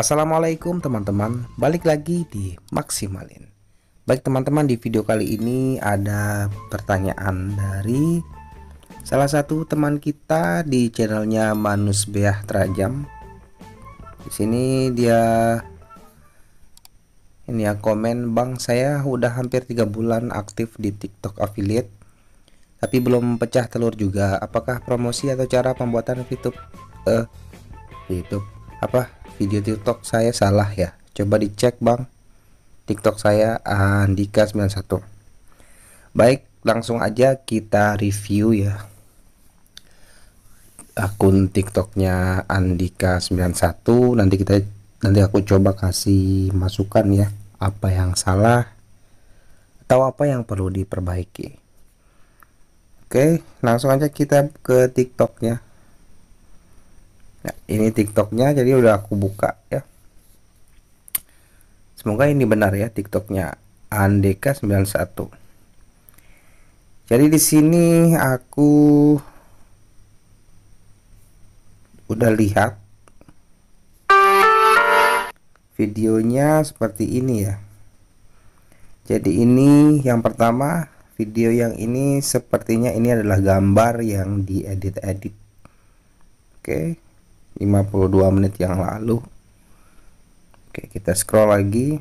Assalamualaikum teman-teman. Balik lagi di Maksimalin. Baik teman-teman di video kali ini ada pertanyaan dari Salah satu teman kita di channelnya Manus Beah Trajam. Di sini dia Ini ya komen Bang saya udah hampir tiga bulan aktif di TikTok affiliate Tapi belum pecah telur juga. Apakah promosi atau cara pembuatan YouTube eh, YouTube apa video TikTok saya salah ya. Coba dicek bang. TikTok saya Andika 91 baik langsung aja kita review ya. Akun TikToknya Andika 91 nanti kita nanti aku coba kasih masukan ya. Apa yang salah atau apa yang perlu diperbaiki. Oke langsung aja kita ke TikToknya Nah, ini TikToknya jadi udah aku buka ya. Semoga ini benar ya TikToknya Andeka 91. Jadi di sini aku udah lihat videonya seperti ini ya. Jadi ini yang pertama video yang ini sepertinya ini adalah gambar yang diedit-edit. Oke. 52 menit yang lalu. Oke kita scroll lagi.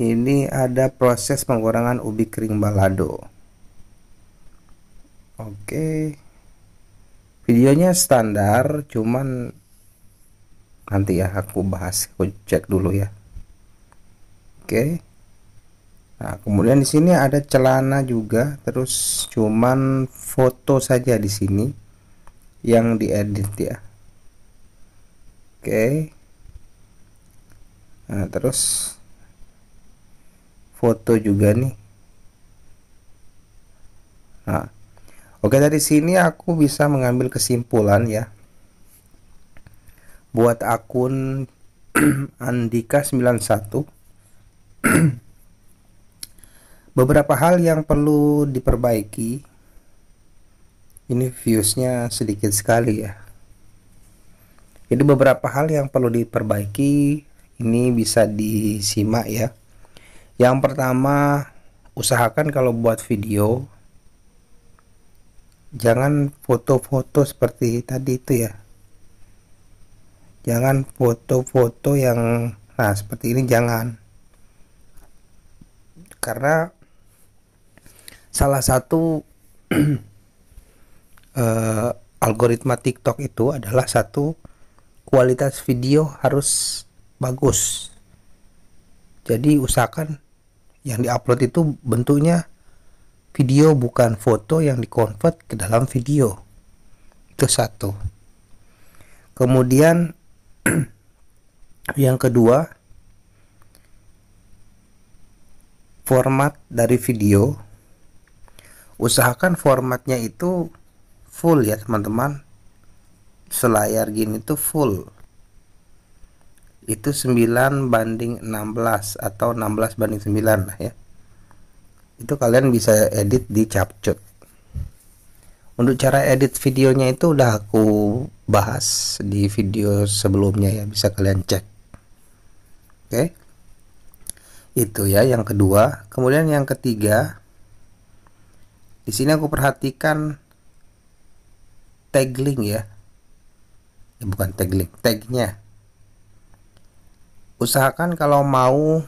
Ini ada proses pengurangan ubi kering balado. Oke. Videonya standar cuman nanti ya aku bahas aku cek dulu ya. Oke. Nah, kemudian di sini ada celana juga, terus cuman foto saja di sini yang diedit ya. Oke. Nah terus foto juga nih. Nah oke dari sini aku bisa mengambil kesimpulan ya. Buat akun Andika 91 beberapa hal yang perlu diperbaiki ini viewsnya sedikit sekali ya. Jadi beberapa hal yang perlu diperbaiki ini bisa disimak ya. Yang pertama usahakan kalau buat video jangan foto-foto seperti tadi itu ya. Jangan foto-foto yang nah seperti ini jangan. Karena salah satu uh, algoritma TikTok itu adalah satu kualitas video harus bagus. Jadi usahakan yang diupload itu bentuknya video bukan foto yang dikonvert ke dalam video. Itu satu. Kemudian yang kedua format dari video usahakan formatnya itu full ya teman-teman. Selayar gini tuh full. Itu 9 banding 16 atau 16 banding 9 lah ya. Itu kalian bisa edit di CapCut. Untuk cara edit videonya itu udah aku bahas di video sebelumnya ya bisa kalian cek. Oke? Itu ya yang kedua. Kemudian yang ketiga di sini aku perhatikan tag link ya. ya bukan tag link tagnya usahakan kalau mau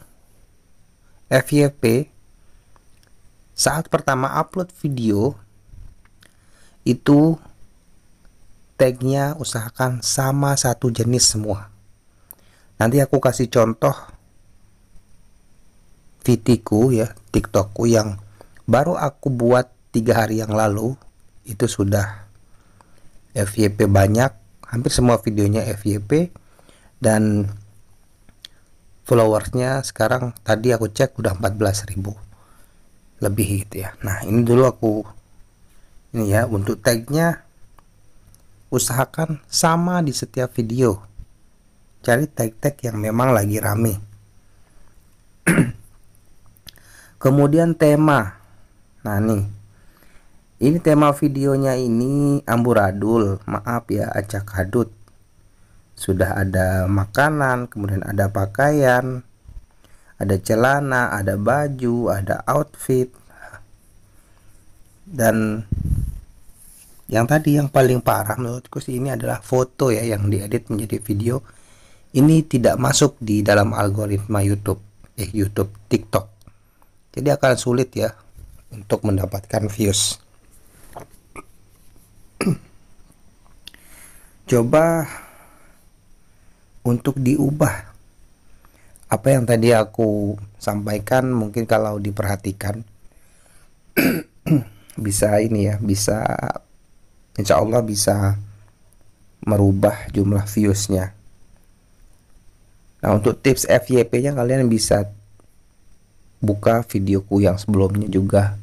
FYP saat pertama upload video itu tagnya usahakan sama satu jenis semua nanti aku kasih contoh vitiku ya tiktokku yang baru aku buat tiga hari yang lalu itu sudah FYP banyak hampir semua videonya FYP dan followersnya sekarang tadi aku cek udah 14.000 lebih gitu ya. Nah ini dulu aku ini ya untuk tagnya usahakan sama di setiap video. Cari tag-tag yang memang lagi rame. Kemudian tema. Nah nih ini tema videonya ini amburadul. Maaf ya acak hadut. Sudah ada makanan kemudian ada pakaian ada celana ada baju ada outfit. Dan yang tadi yang paling parah menurutku sih ini adalah foto ya yang diedit menjadi video. Ini tidak masuk di dalam algoritma YouTube eh YouTube TikTok. Jadi akan sulit ya untuk mendapatkan views coba untuk diubah. Apa yang tadi aku sampaikan mungkin kalau diperhatikan bisa ini ya bisa insya Allah bisa merubah jumlah viewsnya. Nah untuk tips FYP nya kalian bisa buka videoku yang sebelumnya juga.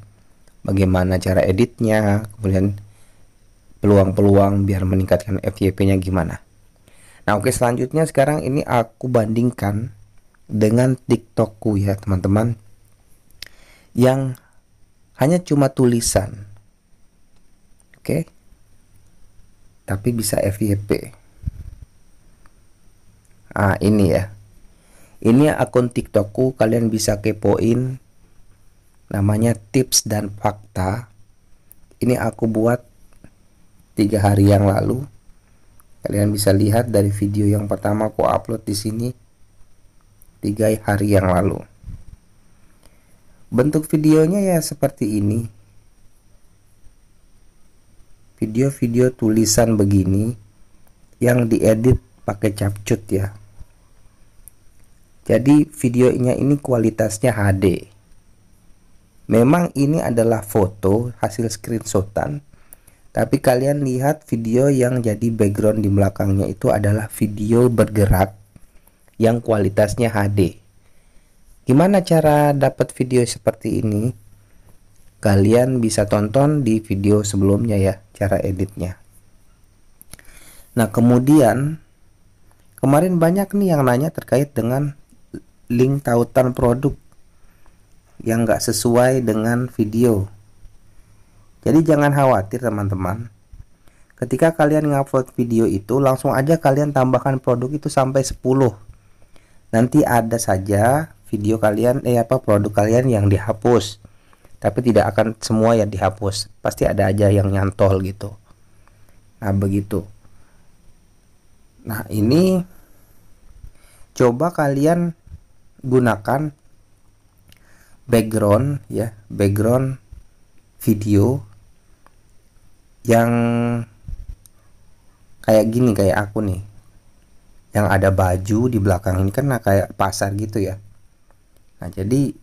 Bagaimana cara editnya kemudian peluang-peluang biar meningkatkan FYP-nya gimana. Nah, oke selanjutnya sekarang ini aku bandingkan dengan TikTokku ya, teman-teman. Yang hanya cuma tulisan. Oke. Tapi bisa FYP. Ah, ini ya. Ini akun TikTokku, kalian bisa kepoin namanya tips dan fakta. Ini aku buat tiga hari yang lalu kalian bisa lihat dari video yang pertama aku upload di sini tiga hari yang lalu. Bentuk videonya ya seperti ini. Video-video tulisan begini yang diedit pakai capcut ya. Jadi videonya ini kualitasnya HD memang ini adalah foto hasil screenshotan tapi kalian lihat video yang jadi background di belakangnya itu adalah video bergerak yang kualitasnya HD. Gimana cara dapat video seperti ini? Kalian bisa tonton di video sebelumnya ya, cara editnya. Nah, kemudian kemarin banyak nih yang nanya terkait dengan link tautan produk yang nggak sesuai dengan video jadi jangan khawatir teman-teman. Ketika kalian ngupload video itu langsung aja kalian tambahkan produk itu sampai 10. Nanti ada saja video kalian eh apa produk kalian yang dihapus. Tapi tidak akan semua yang dihapus. Pasti ada aja yang nyantol gitu. Nah, begitu. Nah, ini coba kalian gunakan background ya, background video yang kayak gini kayak aku nih. Yang ada baju di belakang ini kan kayak pasar gitu ya. Nah jadi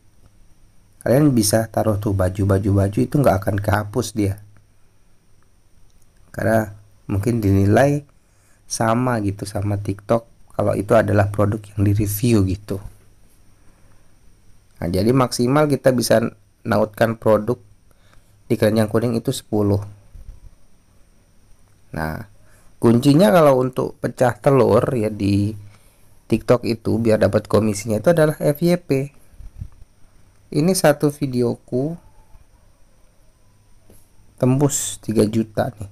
kalian bisa taruh tuh baju-baju baju itu nggak akan kehapus dia. Karena mungkin dinilai sama gitu sama TikTok kalau itu adalah produk yang di review gitu. Nah jadi maksimal kita bisa nautkan produk di keranjang kuning itu 10 Nah, kuncinya kalau untuk pecah telur ya di TikTok itu biar dapat komisinya itu adalah FYP. Ini satu videoku tembus 3 juta nih.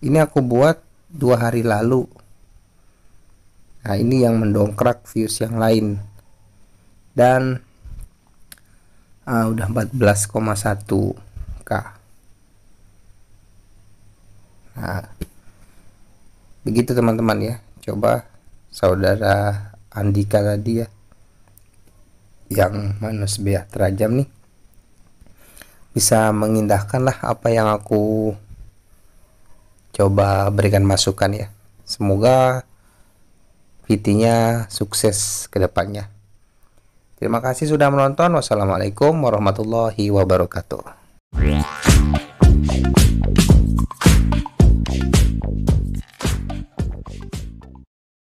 Ini aku buat dua hari lalu. Nah, ini yang mendongkrak views yang lain. Dan uh, udah 14,1k. Nah, begitu teman-teman ya. Coba saudara Andika tadi ya yang manusia terajam nih bisa mengindahkan lah apa yang aku coba berikan masukan ya. Semoga VT-nya sukses ke depannya. Terima kasih sudah menonton. Wassalamualaikum warahmatullahi wabarakatuh